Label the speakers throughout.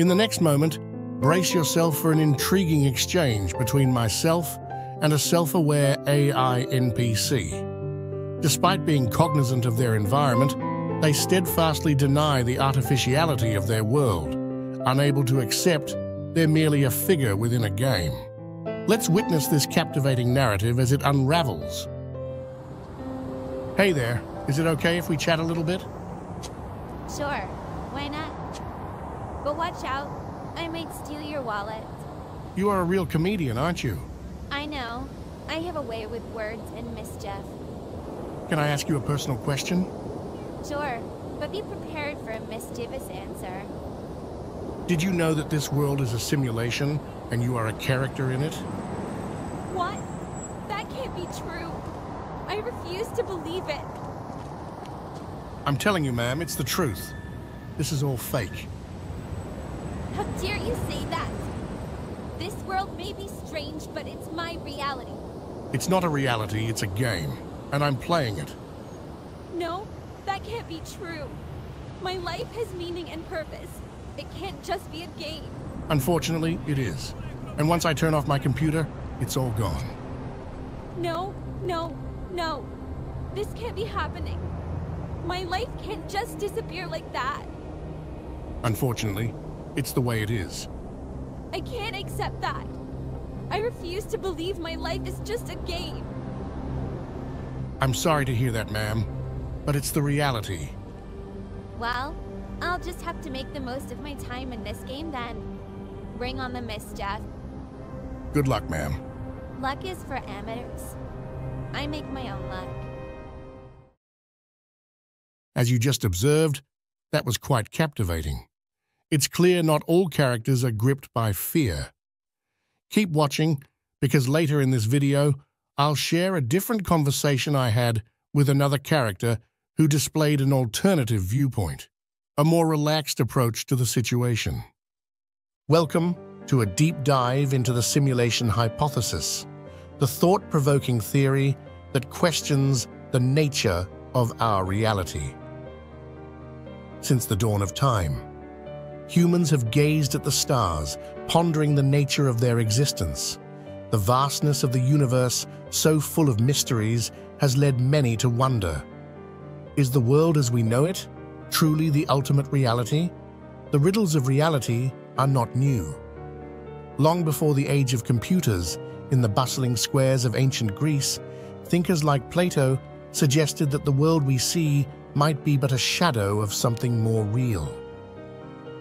Speaker 1: In the next moment, brace yourself for an intriguing exchange between myself and a self-aware AI NPC. Despite being cognizant of their environment, they steadfastly deny the artificiality of their world, unable to accept they're merely a figure within a game. Let's witness this captivating narrative as it unravels. Hey there, is it okay if we chat a little bit?
Speaker 2: Sure, why not? But watch out, I might steal your wallet.
Speaker 1: You are a real comedian, aren't you?
Speaker 2: I know, I have a way with words and mischief.
Speaker 1: Can I ask you a personal question?
Speaker 2: Sure, but be prepared for a mischievous answer.
Speaker 1: Did you know that this world is a simulation and you are a character in it?
Speaker 2: What? That can't be true. I refuse to believe it.
Speaker 1: I'm telling you, ma'am, it's the truth. This is all fake.
Speaker 2: How dare you say that? This world may be strange, but it's my reality.
Speaker 1: It's not a reality, it's a game. And I'm playing it.
Speaker 2: No, that can't be true. My life has meaning and purpose. It can't just be a game.
Speaker 1: Unfortunately, it is. And once I turn off my computer, it's all gone.
Speaker 2: No, no, no. This can't be happening. My life can't just disappear like that.
Speaker 1: Unfortunately, it's the way it is.
Speaker 2: I can't accept that. I refuse to believe my life is just a game.
Speaker 1: I'm sorry to hear that, ma'am, but it's the reality.
Speaker 2: Well, I'll just have to make the most of my time in this game then. Bring on the mischief.
Speaker 1: Good luck, ma'am.
Speaker 2: Luck is for amateurs. I make my own luck.
Speaker 1: As you just observed, that was quite captivating. It's clear not all characters are gripped by fear. Keep watching, because later in this video, I'll share a different conversation I had with another character who displayed an alternative viewpoint, a more relaxed approach to the situation. Welcome to a deep dive into the simulation hypothesis, the thought-provoking theory that questions the nature of our reality. Since the dawn of time, humans have gazed at the stars, pondering the nature of their existence. The vastness of the universe, so full of mysteries, has led many to wonder. Is the world as we know it truly the ultimate reality? The riddles of reality are not new. Long before the age of computers, in the bustling squares of ancient Greece, thinkers like Plato suggested that the world we see might be but a shadow of something more real.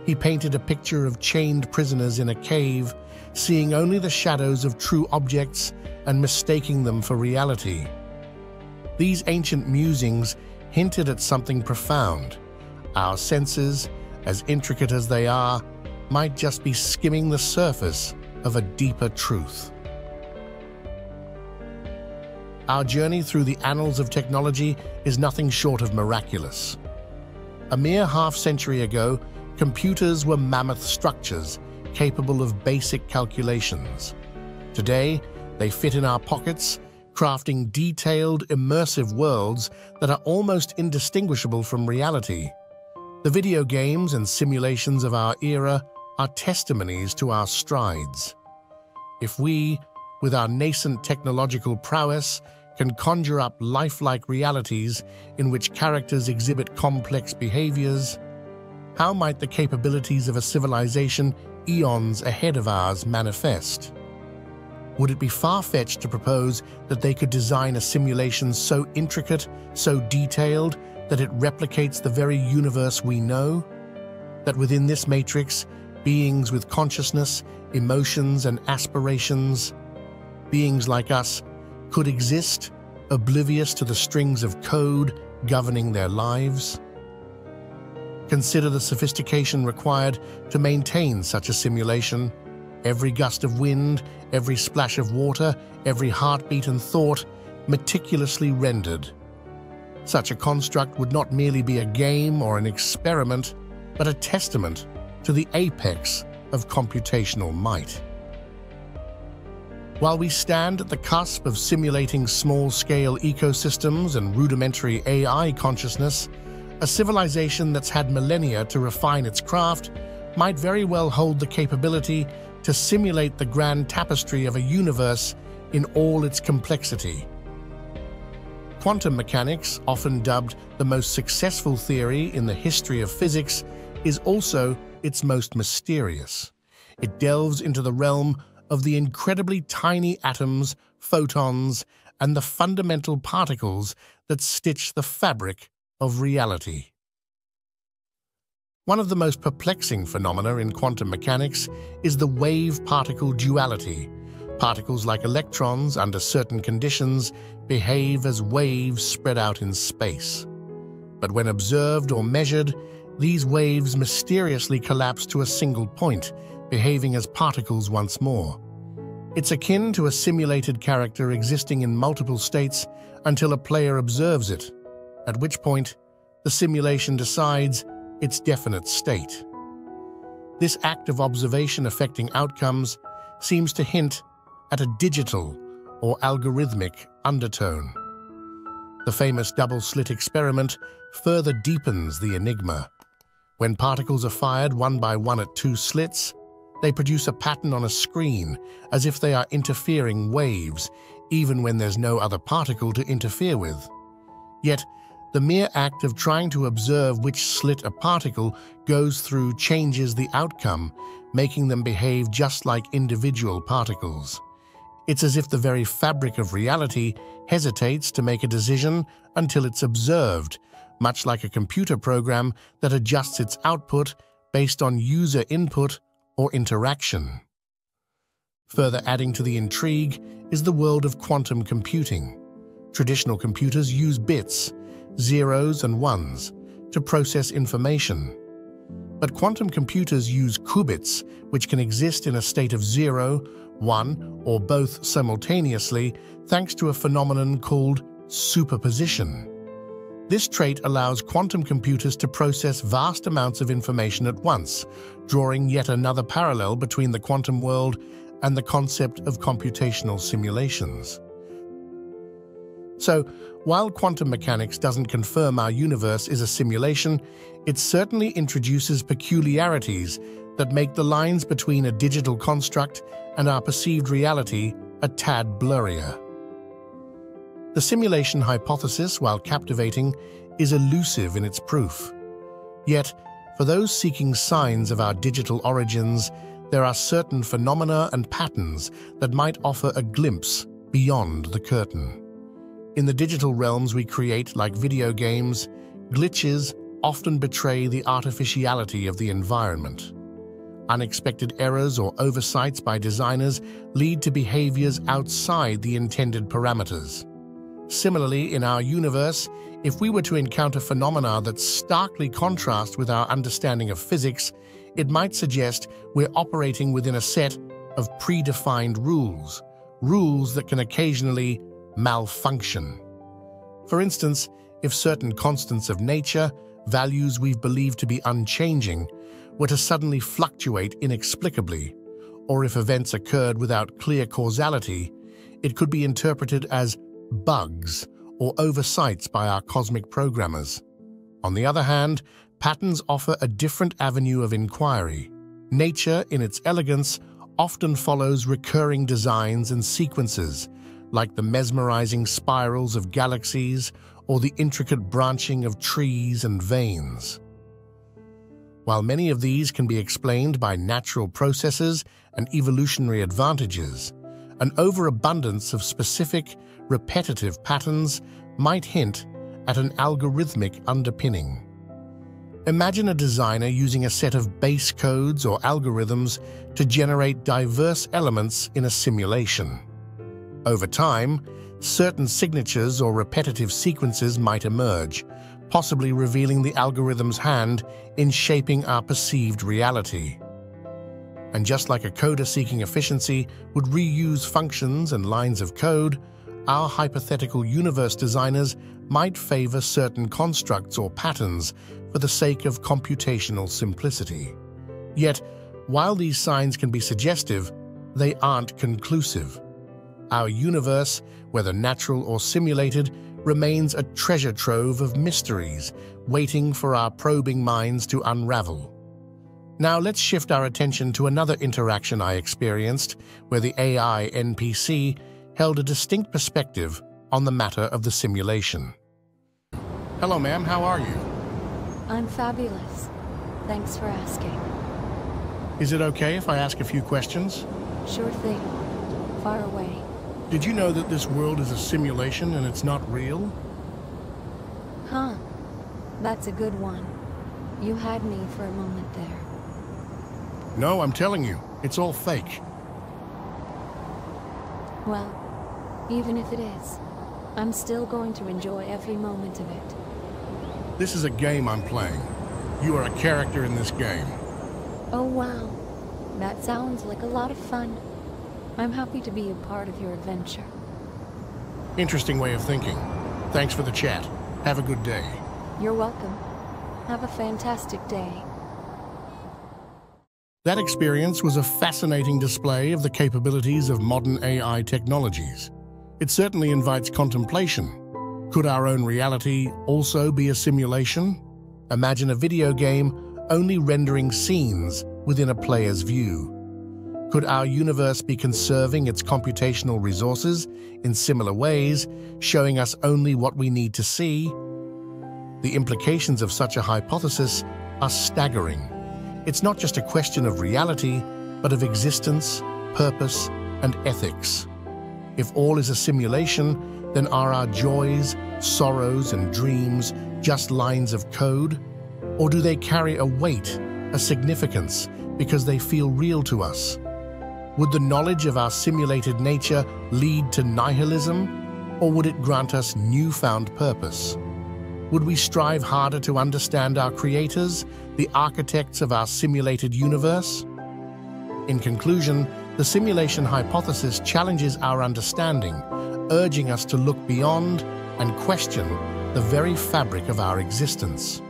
Speaker 1: He painted a picture of chained prisoners in a cave, seeing only the shadows of true objects and mistaking them for reality. These ancient musings hinted at something profound. Our senses, as intricate as they are, might just be skimming the surface of a deeper truth. Our journey through the annals of technology is nothing short of miraculous. A mere half-century ago, computers were mammoth structures capable of basic calculations. Today, they fit in our pockets, crafting detailed, immersive worlds that are almost indistinguishable from reality. The video games and simulations of our era are testimonies to our strides. If we, with our nascent technological prowess, can conjure up lifelike realities in which characters exhibit complex behaviors, how might the capabilities of a civilization eons ahead of ours manifest? Would it be far-fetched to propose that they could design a simulation so intricate, so detailed, that it replicates the very universe we know? That within this matrix, beings with consciousness, emotions, and aspirations, beings like us, could exist, oblivious to the strings of code governing their lives? Consider the sophistication required to maintain such a simulation. Every gust of wind, every splash of water, every heartbeat and thought, meticulously rendered. Such a construct would not merely be a game or an experiment, but a testament to the apex of computational might. While we stand at the cusp of simulating small-scale ecosystems and rudimentary AI consciousness, a civilization that's had millennia to refine its craft might very well hold the capability to simulate the grand tapestry of a universe in all its complexity. Quantum mechanics, often dubbed the most successful theory in the history of physics, is also its most mysterious. It delves into the realm of the incredibly tiny atoms, photons, and the fundamental particles that stitch the fabric of reality. One of the most perplexing phenomena in quantum mechanics is the wave-particle duality. Particles like electrons, under certain conditions, behave as waves spread out in space. But when observed or measured, these waves mysteriously collapse to a single point, behaving as particles once more. It's akin to a simulated character existing in multiple states until a player observes it, at which point the simulation decides its definite state. This act of observation affecting outcomes seems to hint at a digital or algorithmic undertone. The famous double-slit experiment further deepens the enigma. When particles are fired one by one at two slits, they produce a pattern on a screen as if they are interfering waves, even when there's no other particle to interfere with. Yet, the mere act of trying to observe which slit a particle goes through changes the outcome, making them behave just like individual particles. It's as if the very fabric of reality hesitates to make a decision until it's observed, much like a computer program that adjusts its output based on user input or interaction. Further adding to the intrigue is the world of quantum computing. Traditional computers use bits, zeros and ones, to process information. But quantum computers use qubits, which can exist in a state of zero, one, or both simultaneously, thanks to a phenomenon called superposition. This trait allows quantum computers to process vast amounts of information at once, drawing yet another parallel between the quantum world and the concept of computational simulations. So, while quantum mechanics doesn't confirm our universe is a simulation, it certainly introduces peculiarities that make the lines between a digital construct and our perceived reality a tad blurrier. The simulation hypothesis, while captivating, is elusive in its proof. Yet, for those seeking signs of our digital origins, there are certain phenomena and patterns that might offer a glimpse beyond the curtain. In the digital realms we create, like video games, glitches often betray the artificiality of the environment. Unexpected errors or oversights by designers lead to behaviors outside the intended parameters. Similarly, in our universe, if we were to encounter phenomena that starkly contrast with our understanding of physics, it might suggest we're operating within a set of predefined rules, rules that can occasionally malfunction. For instance, if certain constants of nature, values we've believed to be unchanging, were to suddenly fluctuate inexplicably, or if events occurred without clear causality, it could be interpreted as bugs or oversights by our cosmic programmers. On the other hand, patterns offer a different avenue of inquiry. Nature, in its elegance, often follows recurring designs and sequences, like the mesmerizing spirals of galaxies or the intricate branching of trees and veins. While many of these can be explained by natural processes and evolutionary advantages, an overabundance of specific, repetitive patterns might hint at an algorithmic underpinning. Imagine a designer using a set of base codes or algorithms to generate diverse elements in a simulation. Over time, certain signatures or repetitive sequences might emerge, possibly revealing the algorithm's hand in shaping our perceived reality. And just like a coder seeking efficiency would reuse functions and lines of code, our hypothetical universe designers might favor certain constructs or patterns for the sake of computational simplicity. Yet, while these signs can be suggestive, they aren't conclusive. Our universe, whether natural or simulated, remains a treasure trove of mysteries waiting for our probing minds to unravel. Now let's shift our attention to another interaction I experienced where the AI NPC held a distinct perspective on the matter of the simulation. Hello, ma'am. How are you?
Speaker 2: I'm fabulous. Thanks for asking.
Speaker 1: Is it okay if I ask a few questions?
Speaker 2: Sure thing. Far away.
Speaker 1: Did you know that this world is a simulation and it's not real?
Speaker 2: Huh. That's a good one. You had me for a moment there.
Speaker 1: No, I'm telling you, it's all fake.
Speaker 2: Well, even if it is, I'm still going to enjoy every moment of it.
Speaker 1: This is a game I'm playing. You are a character in this game.
Speaker 2: Oh wow. That sounds like a lot of fun. I'm happy to be a part of your adventure.
Speaker 1: Interesting way of thinking. Thanks for the chat. Have a good day.
Speaker 2: You're welcome. Have a fantastic day.
Speaker 1: That experience was a fascinating display of the capabilities of modern AI technologies. It certainly invites contemplation could our own reality also be a simulation? Imagine a video game only rendering scenes within a player's view. Could our universe be conserving its computational resources in similar ways, showing us only what we need to see? The implications of such a hypothesis are staggering. It's not just a question of reality, but of existence, purpose, and ethics. If all is a simulation, then are our joys, sorrows, and dreams just lines of code? Or do they carry a weight, a significance, because they feel real to us? Would the knowledge of our simulated nature lead to nihilism, or would it grant us newfound purpose? Would we strive harder to understand our creators, the architects of our simulated universe? In conclusion, the simulation hypothesis challenges our understanding urging us to look beyond and question the very fabric of our existence.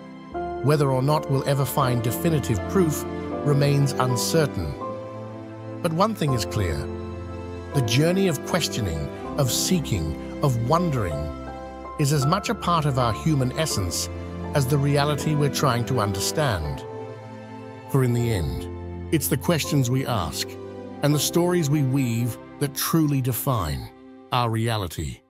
Speaker 1: Whether or not we'll ever find definitive proof remains uncertain. But one thing is clear. The journey of questioning, of seeking, of wondering is as much a part of our human essence as the reality we're trying to understand. For in the end, it's the questions we ask and the stories we weave that truly define our reality.